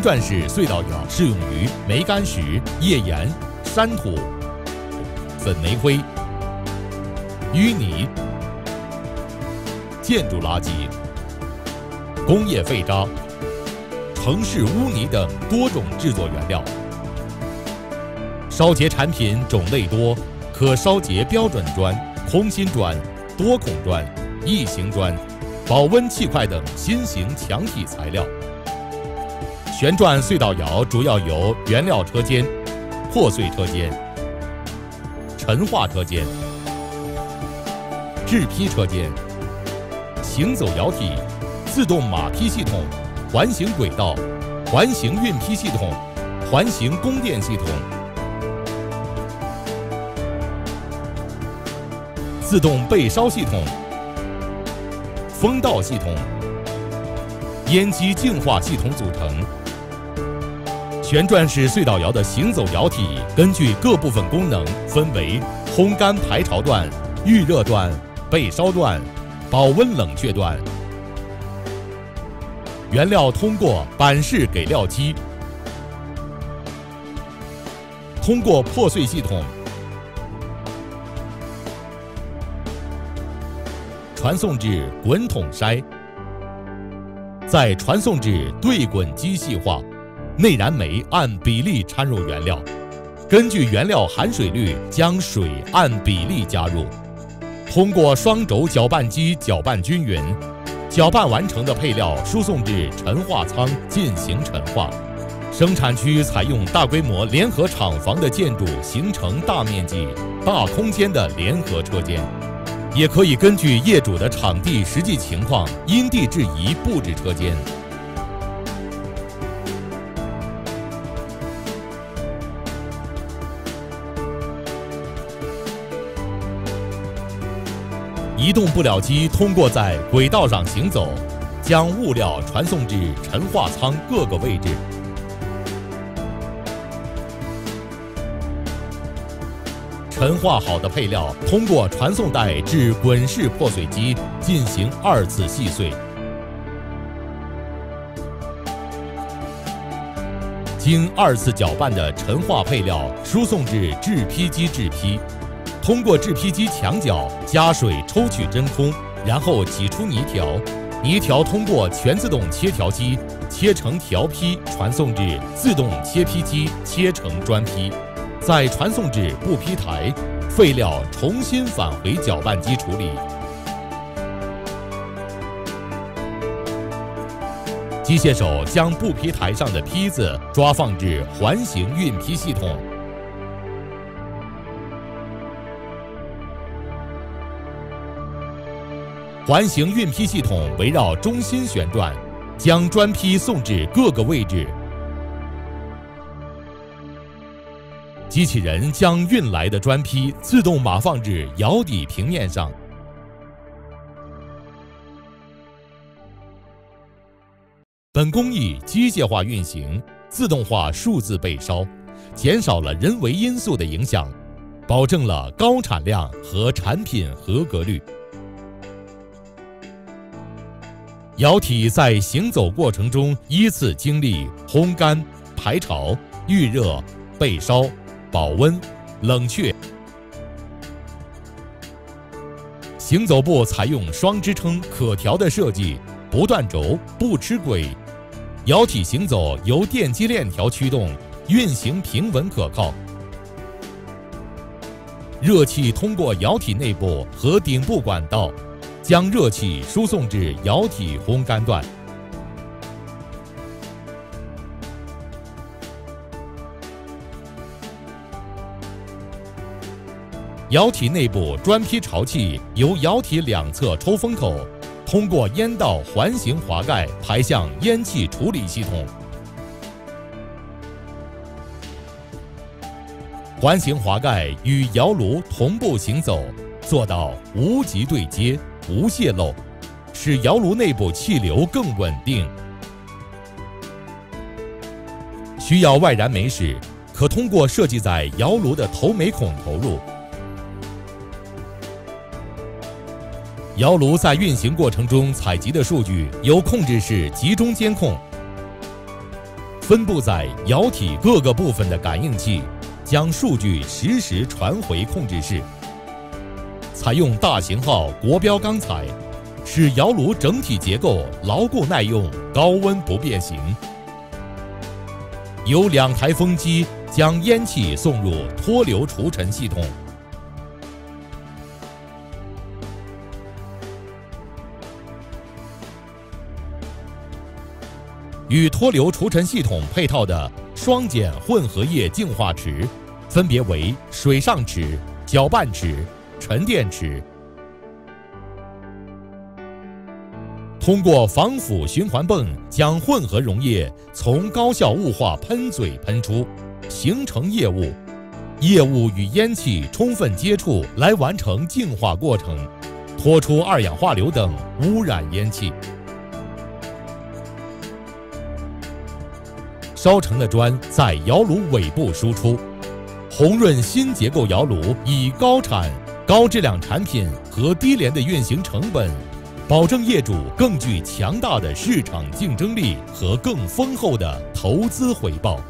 钻石隧道窑适用于煤矸石、页岩、山土、粉煤灰、淤泥、建筑垃圾、工业废渣、城市污泥等多种制作原料。烧结产品种类多，可烧结标准砖、空心砖、多孔砖、异形砖、保温砌块等新型墙体材料。旋转隧道窑主要由原料车间、破碎车间、陈化车间、制坯车间、行走窑体、自动马坯系统、环形轨道、环形运坯系统、环形供电系统、自动焙烧系统、风道系统、烟机净化系统组成。旋转式隧道窑的行走窑体，根据各部分功能分为烘干排潮段、预热段、焙烧段、保温冷却段。原料通过板式给料机，通过破碎系统，传送至滚筒筛，再传送至对滚机细化。内燃煤按比例掺入原料，根据原料含水率将水按比例加入，通过双轴搅拌机搅拌均匀，搅拌完成的配料输送至陈化仓进行陈化。生产区采用大规模联合厂房的建筑，形成大面积、大空间的联合车间，也可以根据业主的场地实际情况，因地制宜布置车间。移动布料机通过在轨道上行走，将物料传送至陈化仓各个位置。陈化好的配料通过传送带至滚式破碎机进行二次细碎，经二次搅拌的陈化配料输送至制坯机制坯。通过制坯机墙角加水抽取真空，然后挤出泥条。泥条通过全自动切条机切成条坯，传送至自动切坯机切成砖坯，再传送至布坯台。废料重新返回搅拌机处理。机械手将布坯台上的坯子抓放至环形运坯系统。环形运坯系统围绕中心旋转，将砖坯送至各个位置。机器人将运来的砖坯自动码放至窑底平面上。本工艺机械化运行、自动化数字焙烧，减少了人为因素的影响，保证了高产量和产品合格率。窑体在行走过程中依次经历烘干、排潮、预热、焙烧、保温、冷却。行走部采用双支撑可调的设计，不断轴、不吃轨，窑体行走由电机链条驱动，运行平稳可靠。热气通过窑体内部和顶部管道。将热气输送至窑体烘干段。窑体内部砖坯潮气由窑体两侧抽风口通过烟道环形滑盖排向烟气处理系统。环形滑盖与窑炉同步行走，做到无极对接。无泄漏，使窑炉内部气流更稳定。需要外燃煤时，可通过设计在窑炉的投煤孔投入。窑炉在运行过程中采集的数据由控制室集中监控，分布在窑体各个部分的感应器，将数据实时传回控制室。采用大型号国标钢材，使窑炉整体结构牢固耐用、高温不变形。有两台风机将烟气送入脱硫除尘系统。与脱硫除尘系统配套的双碱混合液净化池，分别为水上池、搅拌池、沉淀池。通过防腐循环泵将混合溶液从高效雾化喷嘴喷出，形成液雾，液雾与烟气充分接触来完成净化过程，脱出二氧化硫等污染烟气。烧成的砖在窑炉尾部输出，红润新结构窑炉以高产、高质量产品和低廉的运行成本，保证业主更具强大的市场竞争力和更丰厚的投资回报。